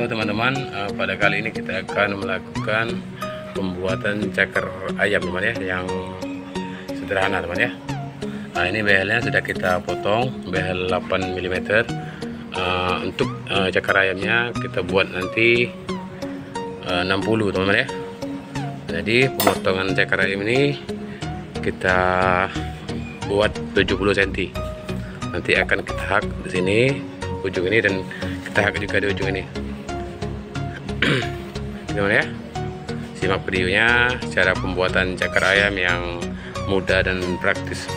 Teman-teman, uh, pada kali ini kita akan melakukan pembuatan ceker ayam teman ya yang sederhana teman ya. Nah ini behelnya sudah kita potong behel 8 mm. Uh, untuk uh, ceker ayamnya kita buat nanti uh, 60 teman-teman ya. Jadi pemotongan ceker ayam ini kita buat 70 cm. Nanti akan kita hak di sini ujung ini dan kita hak juga di ujung ini gimana ya? Simak videonya cara pembuatan cakar ayam yang mudah dan praktis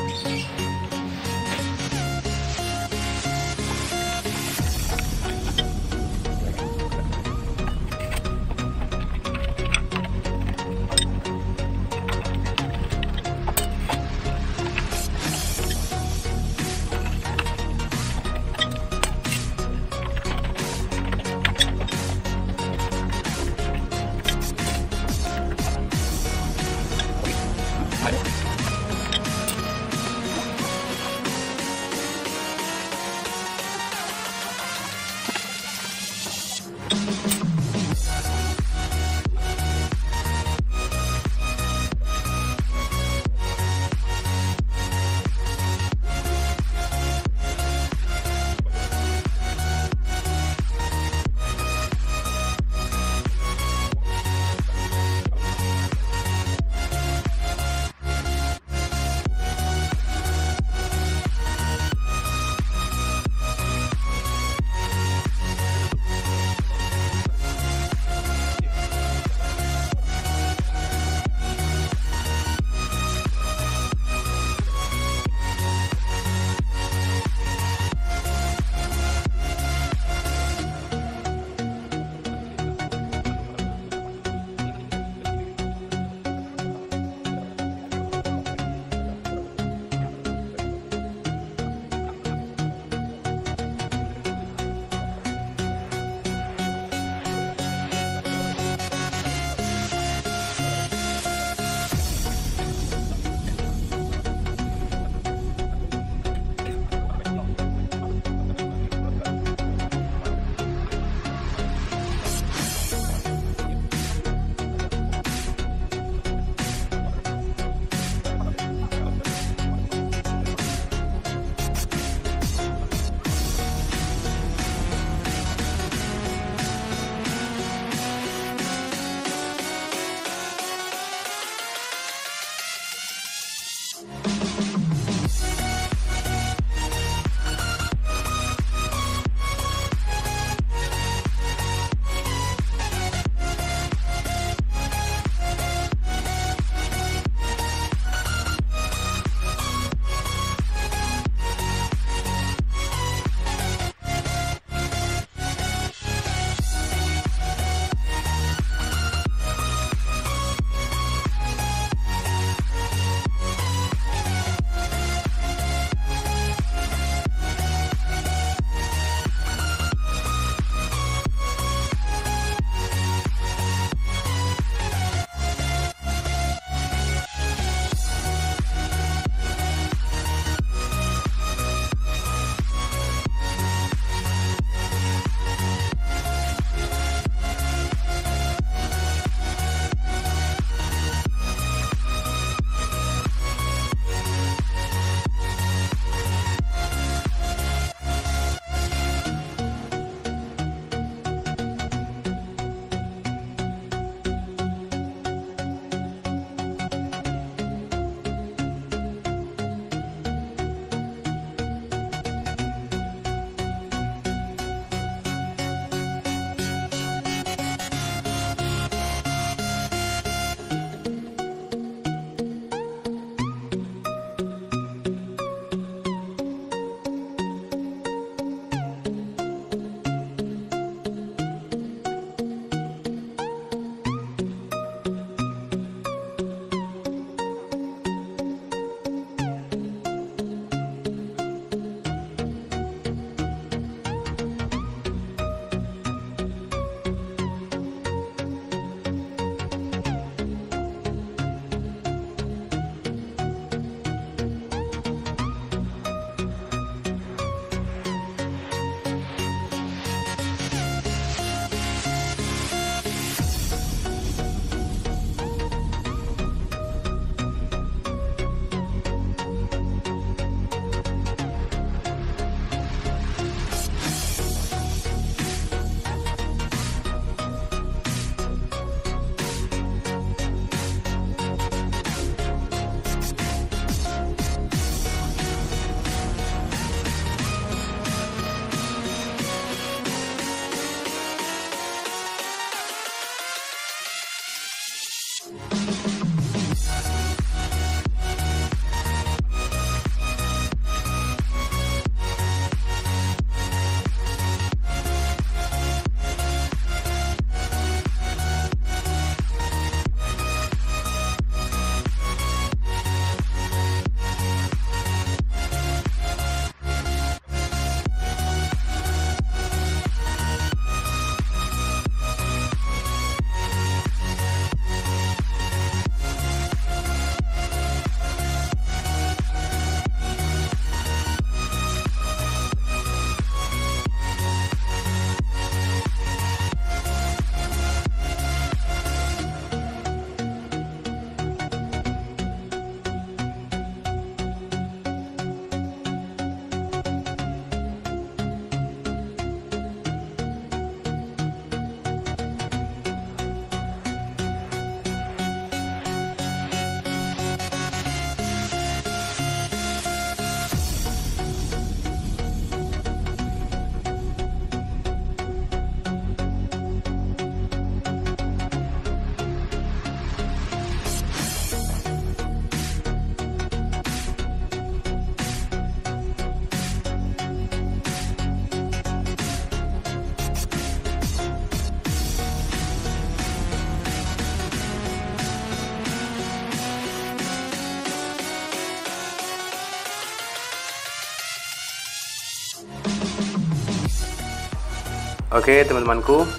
Oke teman-temanku,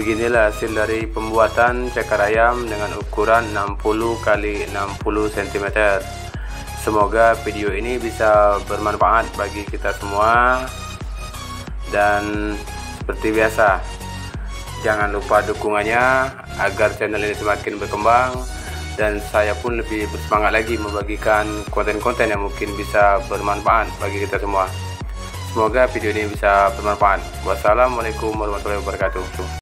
beginilah hasil dari pembuatan cakar ayam dengan ukuran 60 kali 60 cm. Semoga video ini bisa bermanfaat bagi kita semua. Dan seperti biasa, jangan lupa dukungannya agar channel ini semakin berkembang dan saya pun lebih bersemangat lagi membagikan konten-konten yang mungkin bisa bermanfaat bagi kita semua. Semoga video ini bisa bermanfaat. Wassalamualaikum warahmatullahi wabarakatuh.